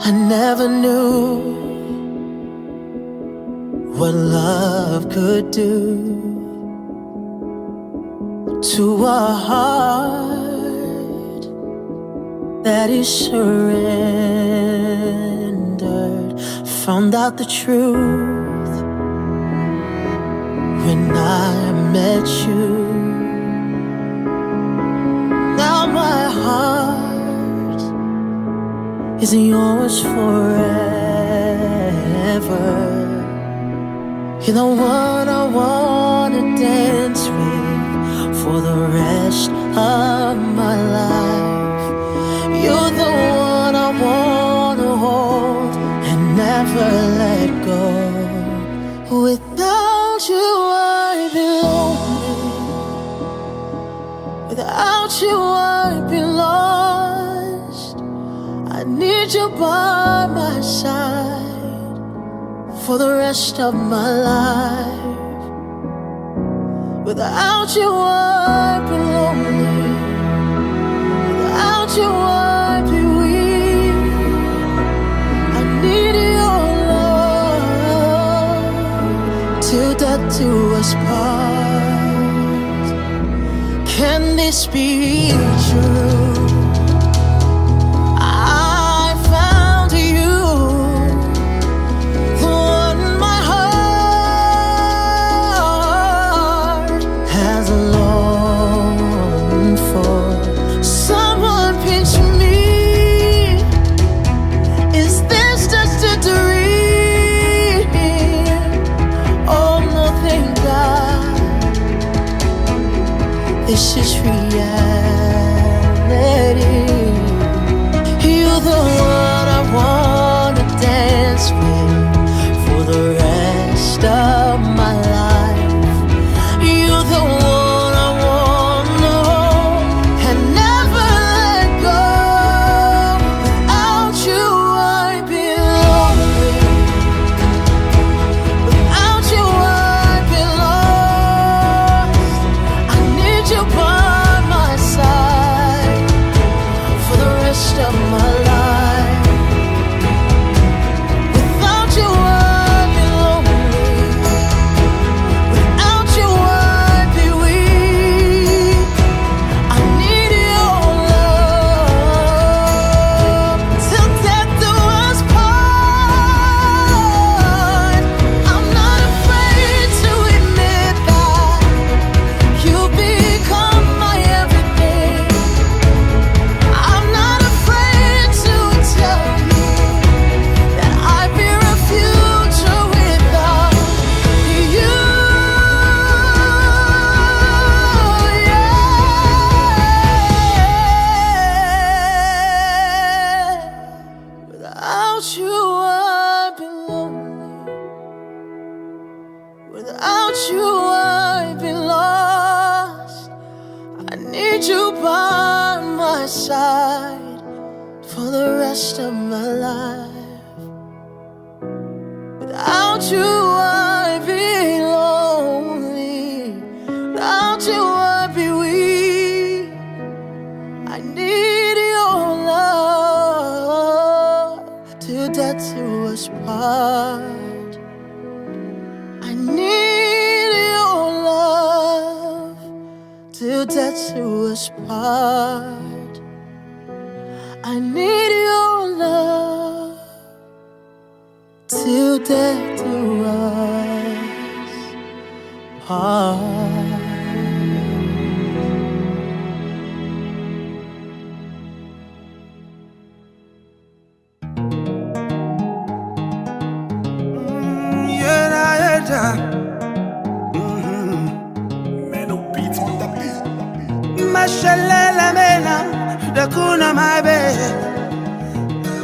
I never knew what love could do to a heart that is surrendered. Found out the truth when I met you. Now my heart is yours forever. You're the one I wanna dance with for the rest of my life. I need you by my side for the rest of my life. Without you, I'd be lonely. Without you, I'd be weak. I need your love till death do us part. Can this be true? Need you by my side for the rest of my life. Without you, I'd be lonely. Without you, I'd be weak. I need your love till death do us part. Till death do us part. I need your love till death do us part. beat. Mashallah mena dakuna mabe.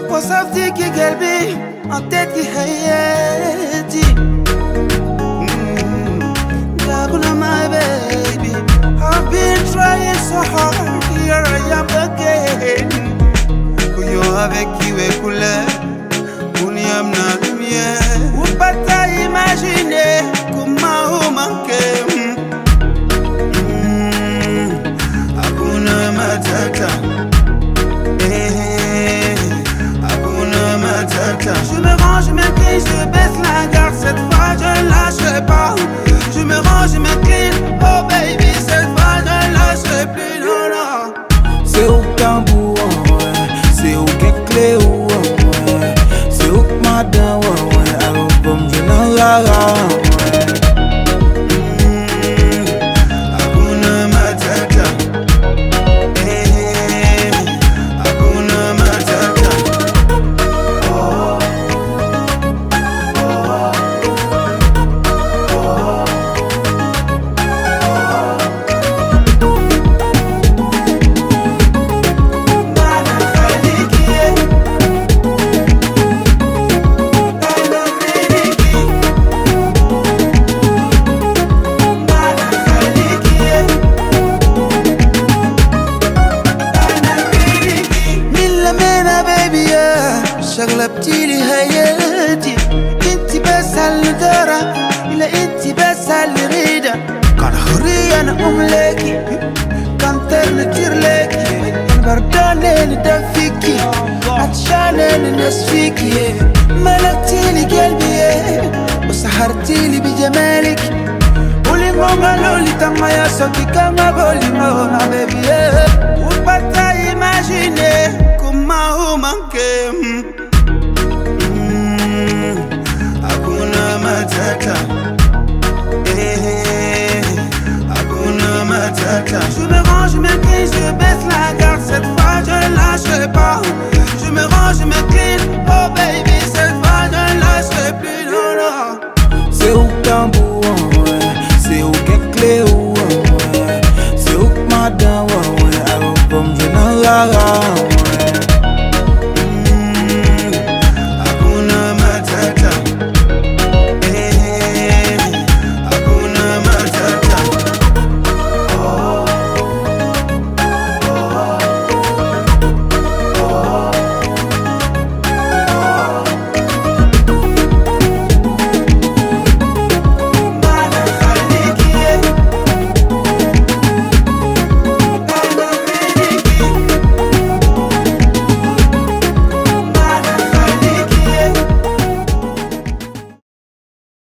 وصفتي كي قلبي عطيتك حياتي dakuna my baby نقوم لك كنطير بردانة ندفيكي عطشانة ننسفيكي ملكتيلي قلبي وسحرتيلي بجمالك. قولي ماما لولي تما يا صوتي كما بولي ماما بيبي وبتا imagine كما هو